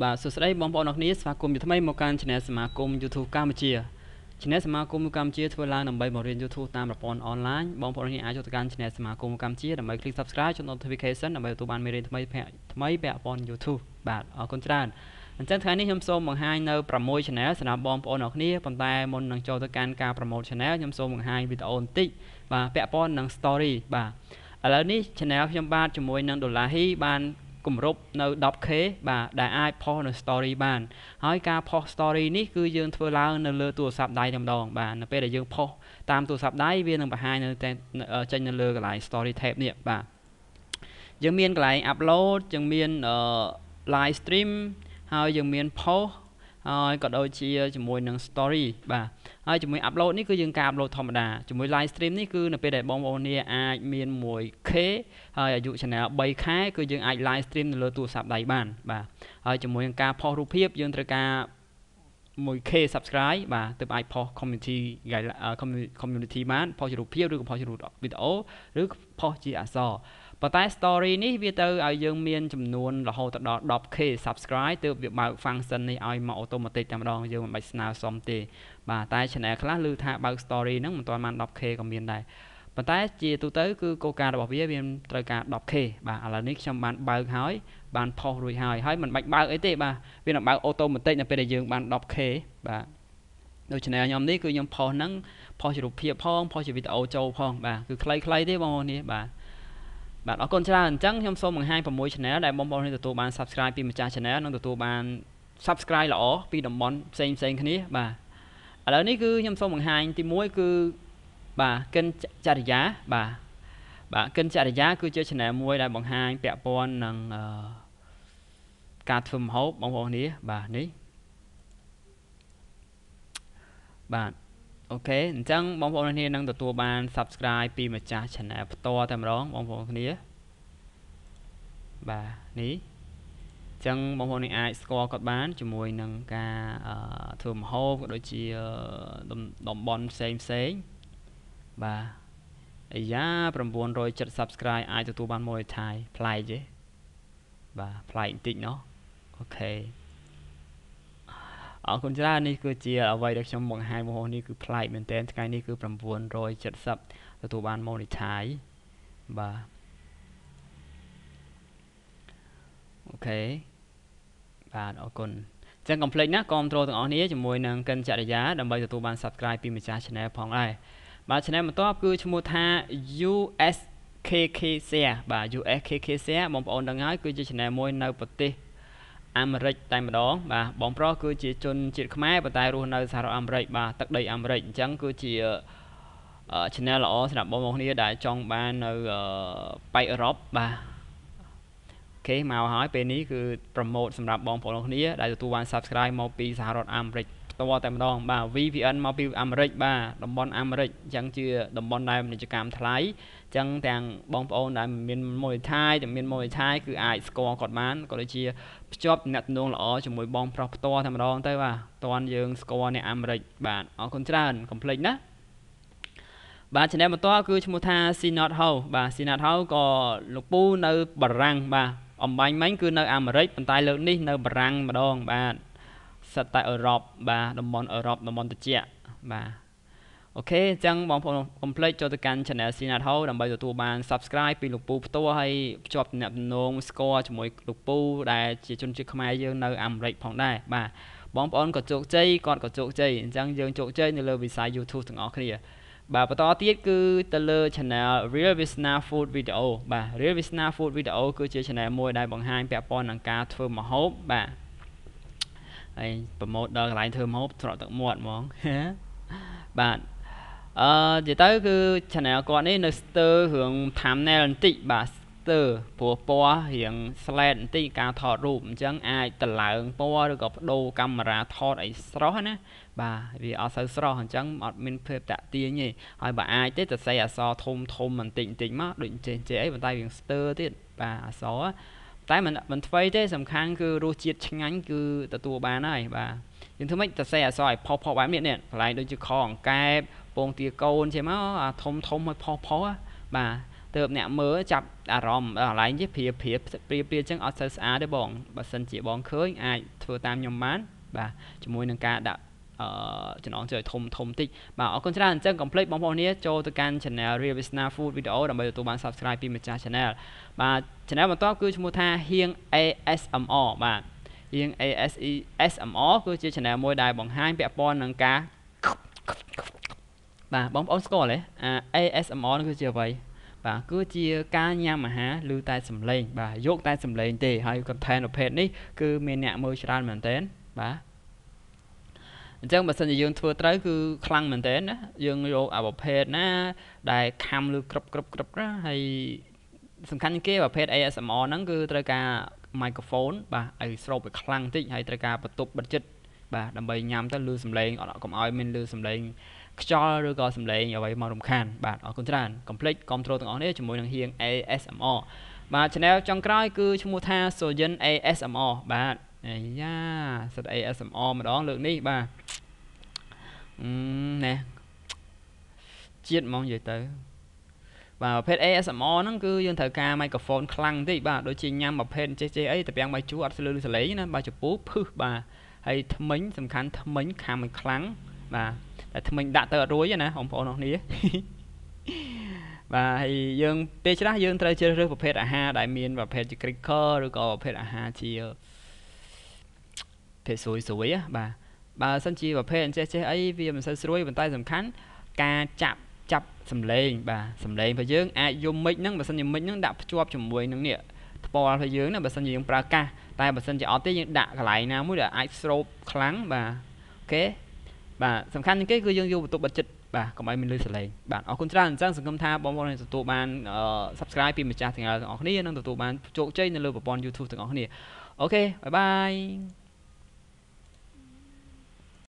បាទសួស្តីបងប្អូនអរគ្នាស្វាគមន៍ជាថ្មីមកកាន់ Channel សមាគម YouTube កម្ពុជា Channel សមាគមកម្ពុជាធ្វើឡើងដើម្បីបង្រៀន YouTube តាមប្រព័ន្ធអនឡាញបងប្អូនគ្នាអាចចូលទៅកាន់ Channel សមាគមកម្ពុជាដើម្បី click Subscribe ចុច Notification ដើម្បីទទួលបានមេរៀនថ្មីថ្មីពាក់ព័ន្ធ YouTube បាទអរគុណច្រើនអញ្ចឹងថ្ងៃនេះខ្ញុំសូមបង្ហាញនៅ6 Channel សម្រាប់បងប្អូនអរគ្នាប៉ុន្តែមុននឹងចូលទៅកាន់ការ promote Channel ខ្ញុំសូមបង្ហាញវីដេអូបន្តិចបាទពាក់ព័ន្ធនឹង Story បាទឥឡូវនេះ Channel ខ្ញុំបាទជាមួយនឹងដុល្លារហ៊ីបាន គម្រប់នៅ 10k បាទដែលអាចផុសនៅ story បាន ហើយការផុស story នេះគឺយើងធ្វើឡើងនៅលើទូរស័ព្ទដៃតែម្ដងបាទនៅពេលដែលយើងផុសតាមទូរស័ព្ទដៃវានឹងបង្ហាញនៅចេញនៅលើកន្លែង story tab នេះបាទយើងមានកន្លែង upload យើងមាន live stream ហើយយើងមាន post ហើយក៏ដូចជាជាមួយនឹង story បាទ ហើយជាមួយ upload នេះគឺយើងការ upload ធម្មតាជាមួយ live stream នេះគឺនៅពេលដែលបងប្អូននេះអាចមាន 1k ហើយអាយុ channel 3ខែគឺយើងអាច live stream នៅលើទូរស័ព្ទដៃបានបាទហើយជាមួយនឹងការផុសរូបភាពយើងត្រូវការ 1k subscribe បាទទើបអាចផុស community community បានផុសជារូបភាពឬក៏ផុសជាវីដេអូឬផុសជាអក្សរ ប៉ុន្តែ story នេះវាទៅឲ្យយើងមានចំនួនរហូតដល់ 10k subscribe ទើបវាបើក function នេះឲ្យមក automatic តែម្ដងយើងមិនបាច់ស្នើសុំទេបាទតែ channel ខ្លះឮថាបើក story ហ្នឹងមិនទាន់បាន 10k ក៏មានដែរប៉ុន្តែជាទូទៅគឺគោលការណ៍របស់វាវាត្រូវការ 10k បាទឥឡូវនេះខ្ញុំបានបើកហើយបានផុសរួចហើយហើយមិនបាច់បើកអីទេបាទវានឹងបើក automatic នៅពេលដែលយើងបាន 10k បាទដូច channel ខ្ញុំនេះគឺខ្ញុំផុសហ្នឹងផុសជារូបភាពផងផុសជាវីដេអូចូលផងបាទគឺខ្លីៗទេបងប្អូននេះបាទ បាទអរគុណច្រើនអញ្ចឹងខ្ញុំសូមបង្ហាញ6 channel ដែលបងប្អូនទទួលបាន subscribe ពីម្ចាស់ channel និងទទួលបាន subscribe ល្អពីតំបន់ផ្សេងផ្សេងគ្នាបាទឥឡូវនេះគឺខ្ញុំសូមបង្ហាញទី1គឺបាទកិនចរិយាបាទបាទកិនចរិយា គឺជា channel មួយដែលបង្ហាញពាក់ព័ន្ធនឹងការធ្វើម្ហូបបងប្អូននេះបាទនេះបាទ អូខេអញ្ចឹងបងប្អូនគ្នានឹងទទួលបាន subscribe ពីម្ចាស់ channel ផ្ទាល់តែម្ដងបងប្អូនគ្នាបាទនេះអញ្ចឹងបងប្អូននេះអាចស្គាល់គាត់បានជាមួយនឹងការធ្វើម្ហូបក៏ដូចជាតំបន់ផ្សេងផ្សេងបាទអាយ៉ា970 subscribe អាចទទួលបាន monetize ប្លែកទេបាទប្លែកបន្តិចเนาะអូខេ អរគុណច្រើននេះគឺជាអ្វីដែលខ្ញុំបង្ហាញមកនេះគឺប្លែកមែនទែនថ្ងៃនេះគឺ970ទទួលបាន monetize បាទអូខេបាទអរគុណចឹងកុំភ្លេចណាគ្រប់ត្រូលទាំងអស់គ្នាជាមួយនឹងកិនចរិយាដើម្បីទទួលបាន subscribe ពីម្ចាស់ channel ផងដែរបាទ channel បន្ទាប់គឺឈ្មោះថា USKK Share បាទ USKK Share បងប្អូនដឹងហើយគឺជា channel មួយនៅប្រទេស អាមេរិកតែម្ដងបាទបងប្រុសគឺជាជនជាតិខ្មែរប៉ុន្តែរស់នៅសហរដ្ឋអាមេរិកបាទទឹកដីអាមេរិកអញ្ចឹងគឺជា channel ល្អសម្រាប់បងប្អូនគ្នាដែលចង់បាននៅប៉ែកអឺរ៉ុបបាទអូខេមកហើយពេលនេះគឺ promote សម្រាប់បងប្អូនគ្នាដែលទទួលបាន subscribe មកពីសហរដ្ឋអាមេរិក ផ្ទាល់តែម្ដងបាទ VPN មកពីអាមេរិកបាទតំបន់អាមេរិកអញ្ចឹងជាតំបន់ដែលពាណិជ្ជកម្មថ្លៃអញ្ចឹងទាំងបងប្អូនដែលមាន monetize ដែលមាន monetize គឺអាចស្គាល់គាត់បានក៏ដូចជាភ្ជាប់តំណែងល្អជាមួយបងប្រុសផ្ទាល់តែម្ដងទៅបាទតន់យើងស្គាល់អ្នកអាមេរិកបាទអរគុណច្រើនកុំភ្លេចណាបាទ channel បន្តគឺឈ្មោះថា Sinot House បាទ Sinot House ក៏លោកពូនៅបារាំងបាទអំបញ្ញមិញគឺនៅអាមេរិកប៉ុន្តែលើកនេះនៅបារាំងម្ដងបាទ សិតតែអឺរ៉ុបបាទតំបន់អឺរ៉ុបតំបន់ត្រជាក់បាទអូខេអញ្ចឹងបងប្អូនកុំភ្លេចចូលទៅកាន់ Channel Sinat Ho ដើម្បីទទួលបាន Subscribe ពីលោកពូផ្ទាល់ហើយភ្ជាប់ទំនាក់ទំនងស្គាល់ជាមួយលោកពូដែលជាជនជាតិខ្មែរយើងនៅអាមេរិកផងដែរបាទបងប្អូនក៏ជោគជ័យគាត់ក៏ជោគជ័យអញ្ចឹងយើងជោគជ័យនៅលើវិស័យ YouTube ទាំងអស់គ្នាបាទបន្តទៀតគឺទៅលើ channel Real Visna Food Video បាទ Real Visna Food Video គឺជា channel មួយដែលបង្ហាញពាក់ព័ន្ធនឹងការធ្វើម្ហូបបាទ ហើយប្រម៉ូតដល់កន្លែងធ្វើម្ហូបស្រក់ទឹកមាត់ហ្មងបាទអឺនិយាយទៅគឺ channel គាត់នេះនៅស្ទើររឿង thumbnail បន្តិចបាទស្ទើរព្រោះពណ៌រៀង slide បន្តិចការថតរូបអញ្ចឹងអាចតឡើងពណ៌ឬក៏បដូរកាមេរ៉ាថតអីស្រស់ណាបាទវាអត់សូវស្រស់អញ្ចឹងអត់មានភាពតាក់ទាញទេហើយបើអាចទេទៅសេអសរធំធំបន្តិចបន្តិចមកដូចចេះចេះអីប៉ុន្តែវាស្ទើរទៀតបាទអសរ តែមិនមិនថ្មីទេសំខាន់គឺរសជាតិឆ្ងាញ់គឺទទួលបានហើយបាទយើងធ្វើម៉េចទៅសេអសរឲ្យផុសផុសបែបនេះនេះកន្លែងដូចជាខអង្កែបពងទាកូនចេះមកអាធំធំឲ្យផុសផុសបាទទើបអ្នកមើលចាប់អារម្មណ៍ដល់កន្លែងនេះព្រាព្រាព្រាព្រាអញ្ចឹងអត់សូវស្អាតទេបងបើសិនជាបងឃើញអាចធ្វើតាមខ្ញុំបានបាទជាមួយនឹងការដាក់អឺ ចំណងជើងធំធំតិចបាទអរគុណច្រើនអញ្ចឹងកុំភ្លេចបងប្អូននេះចូលទៅកាន់ channel Real Visna Food Video ដើម្បីទទួលបាន Subscribe ពីម្ចាស់ channel បាទ channel បន្តគឺឈ្មោះថាហៀង ASMR បាទហៀង ASMR គឺជា channel មួយដែលបង្ហាញពាក់ព័ន្ធនឹងការបាទបងប្អូនស្គាល់ទេអា ASMR នោះគឺជាអ្វីបាទគឺជាការញ៉ាំអាហារឬតែសំឡេងបាទយកតែសំឡេងទេហើយ content ប្រភេទនេះគឺមានអ្នកមើលច្រើនមែនទែនបាទ អញ្ចឹងបើសិនជាយើងធ្វើត្រូវគឺខ្លាំងមែនទែនណាយើងយកអាប្រភេទណា ដែលខំឬក្របក្របក្របណាហើយសំខាន់ជាងគេប្រភេទ ASMR ហ្នឹងគឺត្រូវការ microphone បាទឲ្យស្រូបឲ្យខ្លាំងបន្តិចហើយត្រូវការបន្ទប់បិទចិត្តបាទដើម្បីញ៉ាំទៅលឺសំឡេងអត់កុំឲ្យមានលឺសំឡេងខ្យល់ឬក៏សំឡេងអ្វីមករំខានបាទអរគុណច្រើនកុំភ្លេចគ្រប់គ្រងទាំងអស់នេះជាមួយនឹងហៀង ASMR បាទ channel ចុងក្រោយគឺឈ្មោះថា Soyen ASMR បាទអាយ៉ាសិត ASMR ម្ដងលើកនេះបាទអឺ ណែជាតិហ្មងនិយាយទៅបាទប្រភេទ ASMR ហ្នឹងគឺយើងត្រូវការ microphone ខ្លាំងតិចបាទដូចជាញ៉ាំប្រភេទចេះចេះអីតែពាំងបាយជូរអត់ស្លឺសលេងណាបាទចពូភឹសបាទហើយថ្មិញសំខាន់ថ្មិញខាំឲ្យខ្លាំងបាទតែថ្មិញដាក់ទៅអត់រួចទេណាបងប្អូនអរគ្នាបាទហើយយើងពេលខ្លះយើងត្រូវជ្រើសរើសប្រភេទអាហារដែលមានប្រភេទជា critical ឬក៏ប្រភេទអាហារជាភេទស្រួយស្រួយបាទ បើសិនជាប្រភេទអញ្ចេះចេះអីវាមិនសូវស្រួយប៉ុន្តែសំខាន់ការចាប់ចាប់សំឡេងបាទសំឡេងរបស់យើងអាចយំមិចហ្នឹងបើសិនជាមិចហ្នឹងដាក់ភ្ជាប់ជាមួយនឹងនេះថ្ពាល់របស់យើងណាបើសិនជាយើងប្រើកាសតែបើសិនជាអត់ទេយើងដាក់កន្លែងណាមួយដែលអាចស្រូបខ្លាំងបាទ OK បាទសំខាន់ជាងគេគឺយើងយកបន្ទប់បិទចិត្តបាទកុំឲ្យមានលឺសំឡេងបាទអរគុណច្រើនអញ្ចឹងសង្ឃឹមថាបងប្អូននឹងទទួលបាន Subscribe ពីម្ចាស់ទាំងអស់គ្នានិងទទួលបានជោគជ័យនៅលើប្រព័ន្ធ YouTube ទាំងអស់គ្នា OK bye bye